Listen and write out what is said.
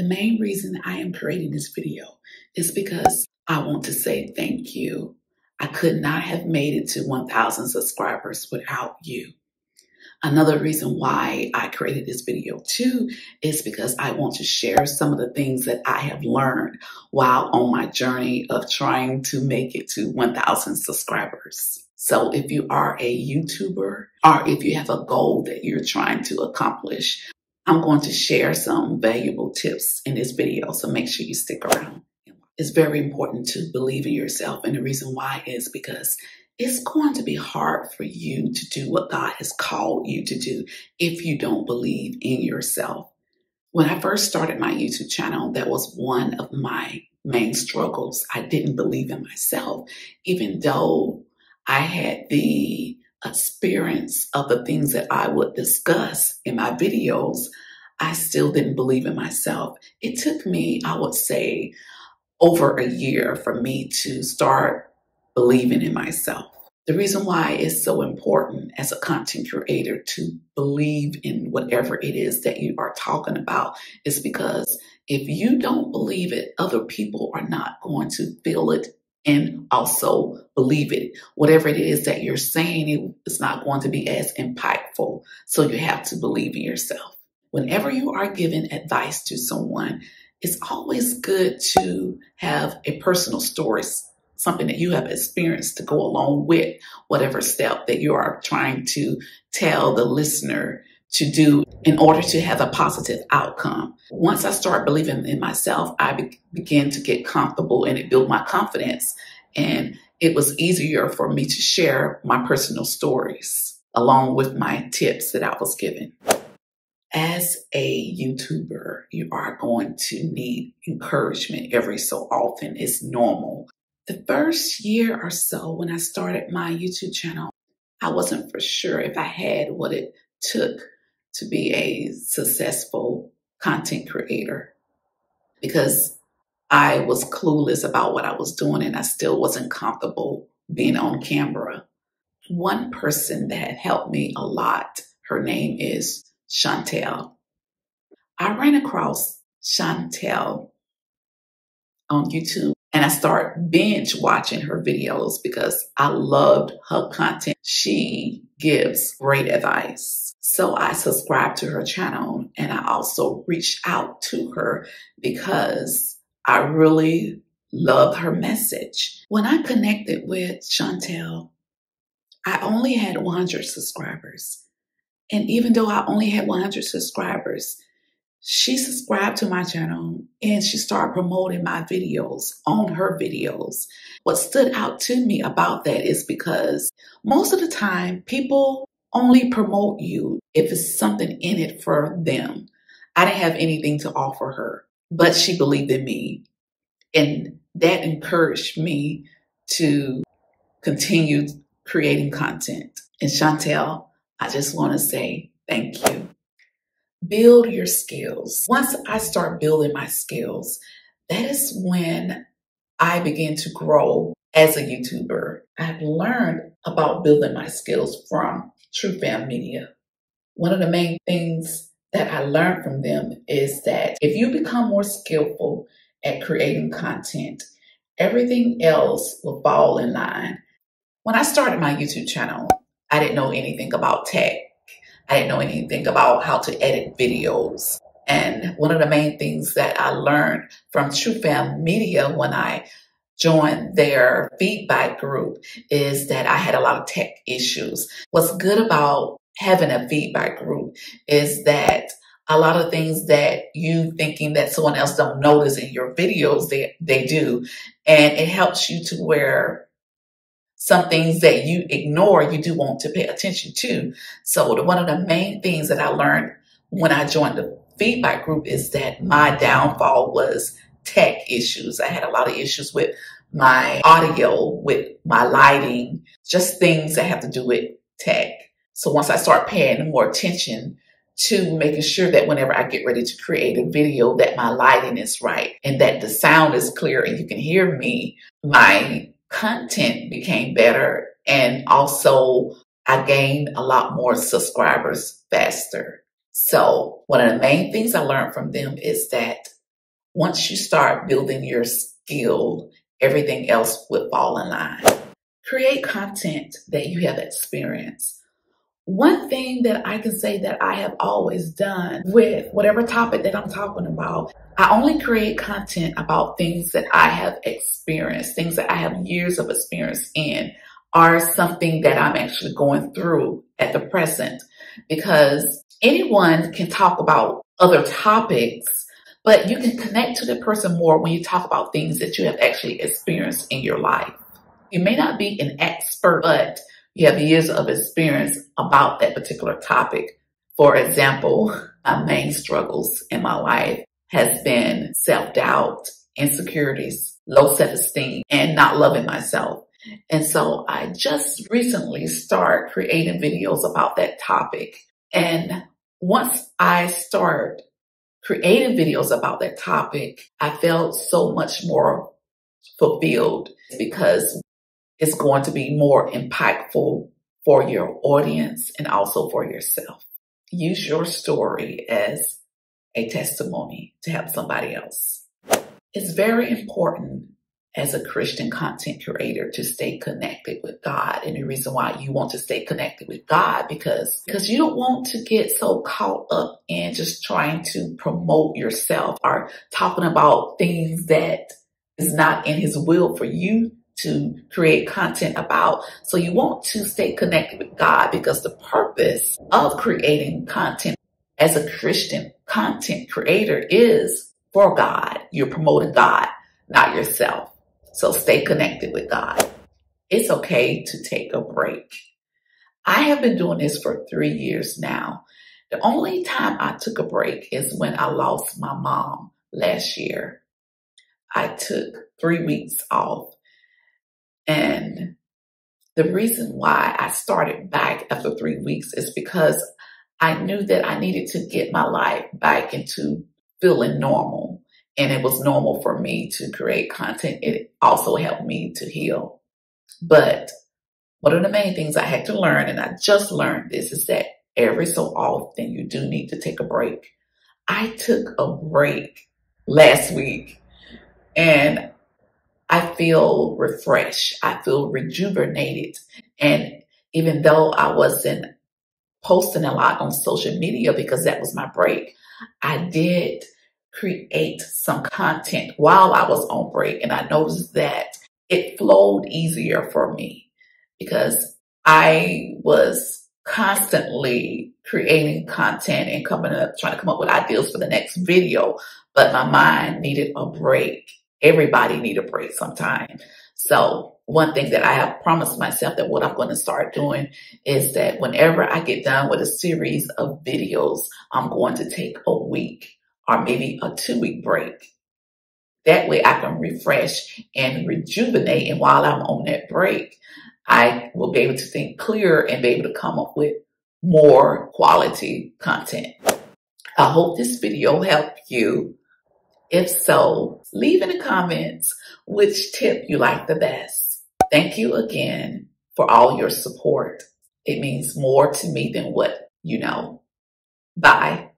The main reason I am creating this video is because I want to say thank you. I could not have made it to 1,000 subscribers without you. Another reason why I created this video too is because I want to share some of the things that I have learned while on my journey of trying to make it to 1,000 subscribers. So if you are a YouTuber or if you have a goal that you're trying to accomplish, I'm going to share some valuable tips in this video. So make sure you stick around. It's very important to believe in yourself. And the reason why is because it's going to be hard for you to do what God has called you to do if you don't believe in yourself. When I first started my YouTube channel, that was one of my main struggles. I didn't believe in myself, even though I had the experience of the things that I would discuss in my videos. I still didn't believe in myself. It took me, I would say, over a year for me to start believing in myself. The reason why it's so important as a content creator to believe in whatever it is that you are talking about is because if you don't believe it, other people are not going to feel it and also believe it. Whatever it is that you're saying, it's not going to be as impactful. So you have to believe in yourself. Whenever you are giving advice to someone, it's always good to have a personal story something that you have experienced to go along with whatever step that you are trying to tell the listener to do in order to have a positive outcome. Once I start believing in myself, I be- began to get comfortable and it built my confidence. And it was easier for me to share my personal stories along with my tips that I was given. As a YouTuber, you are going to need encouragement every so often. It's normal. The first year or so when I started my YouTube channel, I wasn't for sure if I had what it took to be a successful content creator because I was clueless about what I was doing and I still wasn't comfortable being on camera. One person that helped me a lot, her name is Chantel. I ran across Chantel on YouTube and I start binge watching her videos because I loved her content. She gives great advice. So I subscribed to her channel and I also reached out to her because I really love her message. When I connected with Chantel, I only had 100 subscribers. And even though I only had 100 subscribers, she subscribed to my channel and she started promoting my videos on her videos. What stood out to me about that is because most of the time people only promote you if it's something in it for them. I didn't have anything to offer her, but she believed in me. And that encouraged me to continue creating content. And Chantel, I just want to say thank you build your skills. Once I start building my skills, that is when I begin to grow as a YouTuber. I've learned about building my skills from True Fam Media. One of the main things that I learned from them is that if you become more skillful at creating content, everything else will fall in line. When I started my YouTube channel, I didn't know anything about tech. I didn't know anything about how to edit videos. And one of the main things that I learned from True Fam Media when I joined their feedback group is that I had a lot of tech issues. What's good about having a feedback group is that a lot of things that you thinking that someone else don't notice in your videos, they, they do. And it helps you to where some things that you ignore, you do want to pay attention to. So the, one of the main things that I learned when I joined the feedback group is that my downfall was tech issues. I had a lot of issues with my audio, with my lighting, just things that have to do with tech. So once I start paying more attention to making sure that whenever I get ready to create a video that my lighting is right and that the sound is clear and you can hear me, my content became better and also I gained a lot more subscribers faster. So one of the main things I learned from them is that once you start building your skill, everything else will fall in line. Create content that you have experienced. One thing that I can say that I have always done with whatever topic that I'm talking about, I only create content about things that I have experienced, things that I have years of experience in, are something that I'm actually going through at the present. Because anyone can talk about other topics, but you can connect to the person more when you talk about things that you have actually experienced in your life. You may not be an expert, but you have years of experience about that particular topic. For example, my main struggles in my life has been self-doubt, insecurities, low self-esteem, and not loving myself. And so I just recently start creating videos about that topic. And once I start creating videos about that topic, I felt so much more fulfilled because it's going to be more impactful for your audience and also for yourself. Use your story as a testimony to help somebody else. It's very important as a Christian content creator to stay connected with God. And the reason why you want to stay connected with God because, because you don't want to get so caught up in just trying to promote yourself or talking about things that is not in his will for you to create content about. So you want to stay connected with God because the purpose of creating content as a Christian content creator is for God. You're promoting God, not yourself. So stay connected with God. It's okay to take a break. I have been doing this for three years now. The only time I took a break is when I lost my mom last year. I took three weeks off and the reason why I started back after three weeks is because I knew that I needed to get my life back into feeling normal. And it was normal for me to create content. It also helped me to heal. But one of the main things I had to learn, and I just learned this, is that every so often you do need to take a break. I took a break last week and I feel refreshed. I feel rejuvenated. And even though I wasn't posting a lot on social media because that was my break, I did create some content while I was on break. And I noticed that it flowed easier for me because I was constantly creating content and coming up, trying to come up with ideas for the next video, but my mind needed a break everybody need a break sometime. So one thing that I have promised myself that what I'm going to start doing is that whenever I get done with a series of videos, I'm going to take a week or maybe a two week break. That way I can refresh and rejuvenate. And while I'm on that break, I will be able to think clearer and be able to come up with more quality content. I hope this video helped you if so, leave in the comments which tip you like the best. Thank you again for all your support. It means more to me than what you know. Bye.